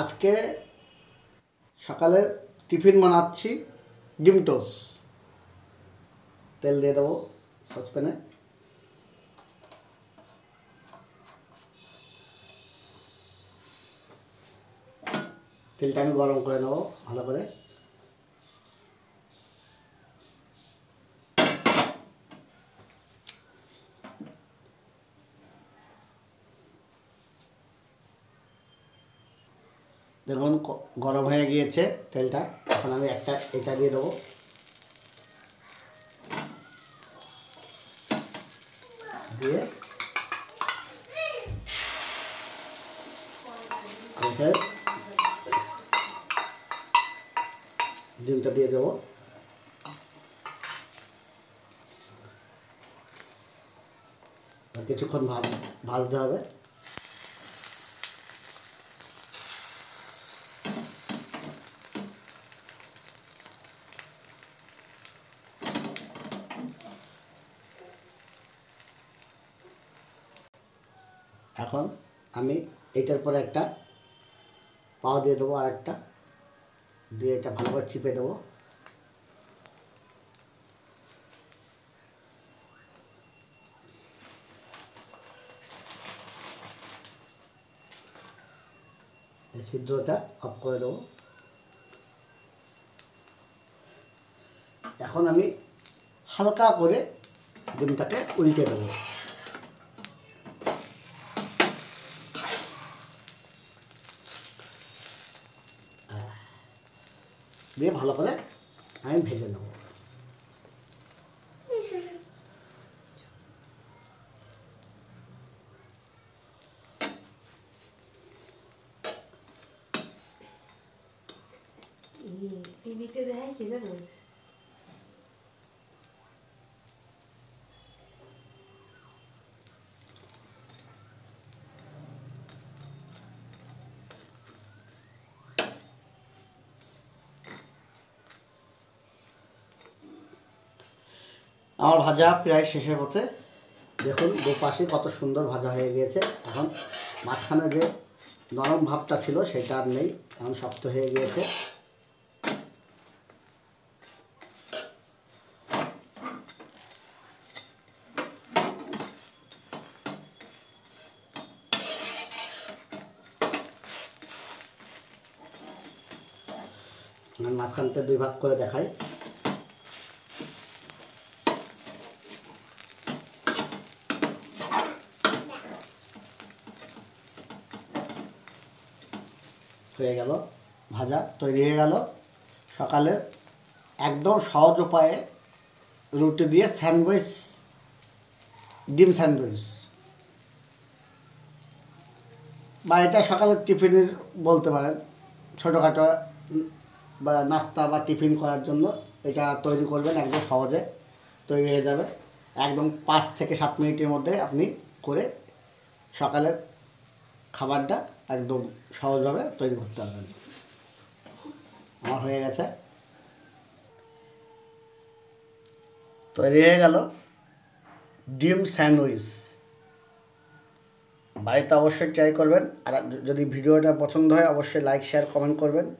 আজকে সকালে টিফিন বানাচ্ছি ডিম টোস তেল দিয়ে দেবো সসপ্যানে। তেলটা আমি গরম করে নেব ভালো করে। দেখুন গরম হয়ে গিয়েছে তেলটা। এখন আমি একটা এটা দিয়ে দেবো। দিয়ে ডিমটা দিয়ে দেবো। কিছুক্ষণ ভাজ, ভাজতে হবে। এখন আমি এটার পরে একটা পাও দিয়ে দেবো আর একটা। দিয়ে এটা ভালো করে চিপে দেবো। ছিদ্রটা অফ করে দেবো। এখন আমি হালকা করে ডিমটাকে উল্টে দেবো। দিয়ে ভালো করে আমি ভেজে নেব টিভিতে দেখায় কি জানো আমার ভাজা প্রায় শেষের পথে। দেখুন, দুপাশে কত সুন্দর ভাজা হয়ে গিয়েছে। এখন মাঝখানে যে নরম ভাবটা ছিল, সেটা আর নেই। এখন শক্ত হয়ে গিয়েছে। মাঝখানতে দুই ভাগ করে দেখাই। হয়ে গেল, ভাজা তৈরি হয়ে গেল। সকালের একদম সহজ উপায়ে রুটি দিয়ে স্যান্ডউইচ, ডিম স্যান্ডউইচ। বা এটা সকালের টিফিনের বলতে পারেন, ছোটোখাটো বা নাস্তা বা টিফিন করার জন্য এটা তৈরি করবেন, একদম সহজে তৈরি হয়ে যাবে। একদম পাঁচ থেকে সাত মিনিটের মধ্যে আপনি করে সকালের খাবারটা একদম সহজভাবে তৈরি করতে পারবেন। আমার হয়ে গেছে। তৈরি হয়ে গেল ডিম স্যান্ডউইচ। বাড়িতে অবশ্যই ট্রাই করবেন। আর যদি ভিডিওটা পছন্দ হয়, অবশ্যই লাইক, শেয়ার, কমেন্ট করবেন।